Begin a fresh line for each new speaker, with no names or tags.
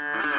Uh-huh.